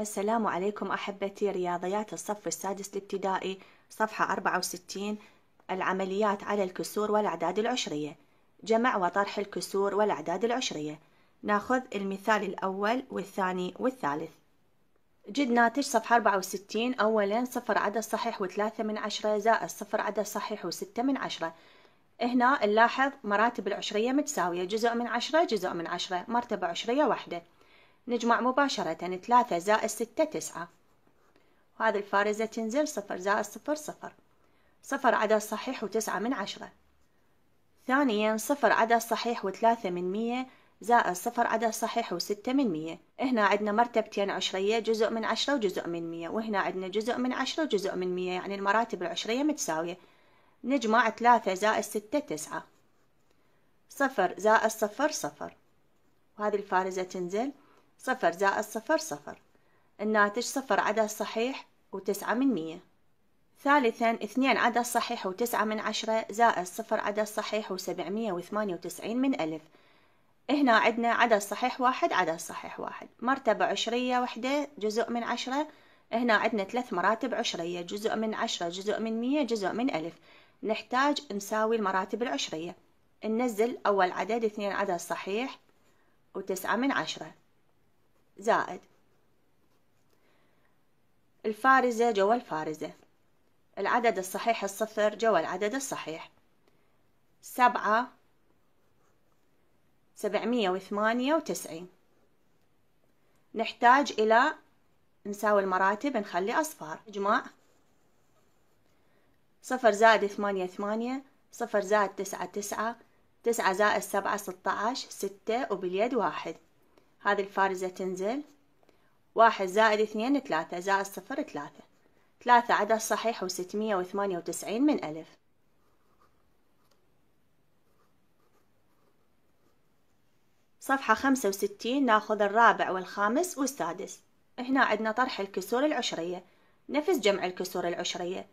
السلام عليكم أحبتي رياضيات الصف السادس الابتدائي صفحة 64 العمليات على الكسور والأعداد العشرية. جمع وطرح الكسور والأعداد العشرية. ناخذ المثال الأول والثاني والثالث. جد ناتج صفحة 64 أولا صفر عدد صحيح وثلاثة من عشرة زائد صفر عدد صحيح وستة من عشرة. هنا نلاحظ مراتب العشرية متساوية جزء من عشرة جزء من عشرة مرتبة عشرية واحدة. نجمع مباشرة ثلاثة زائد ستة تسعة. وهذه الفارزة تنزل صفر زائد صفر صفر. صفر عدد صحيح وتسعة من عشرة. ثانيا صفر عدد صحيح وثلاثة من مية زائد صفر عدد صحيح وستة من مية. هنا عندنا مرتبتين عشرية جزء من عشرة وجزء من مية. وهنا عندنا جزء من عشرة وجزء من مية يعني المراتب العشرية متساوية. نجمع ثلاثة زائد ستة تسعة. صفر زائد صفر صفر. وهذه الفارزة تنزل صفر زائد صفر صفر. الناتج صفر عدد صحيح وتسعة من مية. ثالثا اثنين عدد صحيح وتسعة من عشرة زائد صفر عدد صحيح وسبعمية وثمانية وتسعين من ألف. هنا عندنا عدد صحيح واحد عدد صحيح واحد. مرتبة عشرية وحدة جزء من عشرة. هنا عندنا ثلاث مراتب عشرية جزء من عشرة جزء من مية جزء من ألف. نحتاج نساوي المراتب العشرية. ننزل أول عدد اثنين عدد صحيح وتسعة من عشرة. زائد. الفارزة جوا الفارزة. العدد الصحيح الصفر جوا العدد الصحيح. سبعة سبعمية وثمانية وتسعين. نحتاج إلى نساوي المراتب نخلي أصفار. إجماع. صفر زائد ثمانية ثمانية صفر زائد تسعة تسعة تسعة زائد سبعة ستة عشر ستة وباليد واحد. هذه الفارزة تنزل. واحد زائد اثنين ثلاثة زائد صفر ثلاثة. ثلاثة عدد صحيح وستمية وثمانية وتسعين من ألف. صفحة خمسة وستين ناخذ الرابع والخامس والسادس. هنا عندنا طرح الكسور العشرية. نفس جمع الكسور العشرية.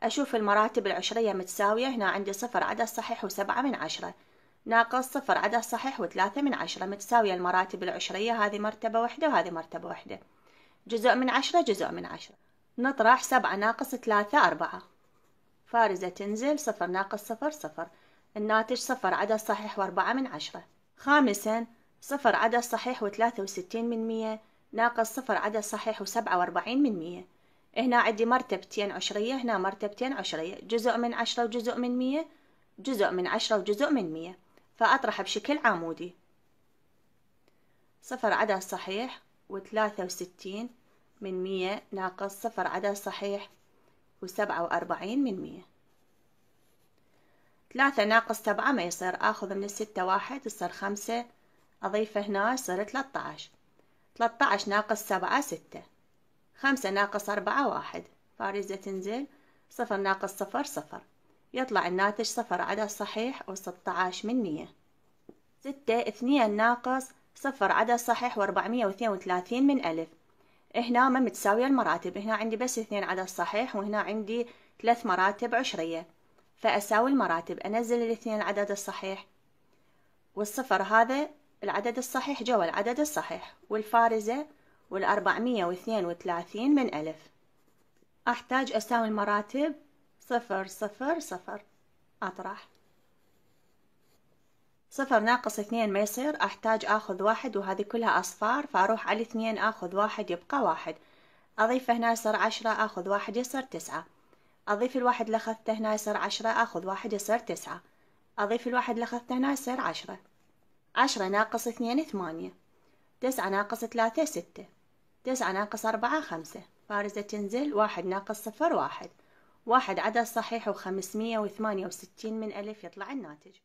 أشوف المراتب العشرية متساوية. هنا عندي صفر عدد صحيح وسبعة من عشرة. ناقص صفر عدد صحيح وثلاثة من عشرة متساوية المراتب العشرية هذه مرتبة واحدة وهذه مرتبة واحدة. جزء من عشرة جزء من عشرة. نطرح سبعة ناقص ثلاثة أربعة. فارزة تنزل صفر ناقص صفر صفر. الناتج صفر عدد صحيح وأربعة من عشرة. خامسا صفر عدد صحيح وثلاثة وستين من مية. ناقص صفر عدد صحيح وسبعة وأربعين من مية. هنا عندي مرتبتين عشرية هنا مرتبتين عشرية. جزء من عشرة وجزء من مية. جزء من عشرة وجزء من مية. فأطرح بشكل عمودي. صفر عدد صحيح وثلاثة وستين من مية ناقص صفر عدد صحيح وسبعة وأربعين من مية. ثلاثة ناقص سبعة ما يصير آخذ من الستة واحد يصير خمسة. أضيفه هنا يصير ثلاثة عشر. ثلاثة عشر ناقص سبعة ستة. خمسة ناقص أربعة واحد. فارزة تنزل. صفر ناقص صفر صفر. يطلع الناتج صفر عدد صحيح وستة من مية. ستة اثنين ناقص صفر عدد صحيح وأربعمية واثنين وثلاثين من ألف. هنا ما متساوية المراتب. هنا عندي بس اثنين عدد صحيح وهنا عندي ثلاث مراتب عشرية. فأساوي المراتب. أنزل الاثنين العدد الصحيح. والصفر هذا العدد الصحيح جوا العدد الصحيح. والفارزة والأربعمية واثنين وثلاثين من ألف. أحتاج أساوي المراتب صفر صفر صفر. أطرح. صفر ناقص اثنين ما يصير. أحتاج أخذ واحد وهذه كلها أصفار فأروح على الاثنين أخذ واحد يبقى واحد. أضيف هنا يصير عشرة أخذ واحد يصير تسعة. أضيف الواحد اللي أخذته هنا يصير عشرة أخذ واحد يصير تسعة. أضيف الواحد اللي أخذته هنا يصير عشرة. عشرة ناقص اثنين ثمانية. تسعة ناقص ثلاثة ستة. تسعة ناقص أربعة خمسة. فارزة تنزل واحد ناقص صفر واحد. واحد عدد صحيح وخمسمية وثمانية وستين من ألف يطلع الناتج.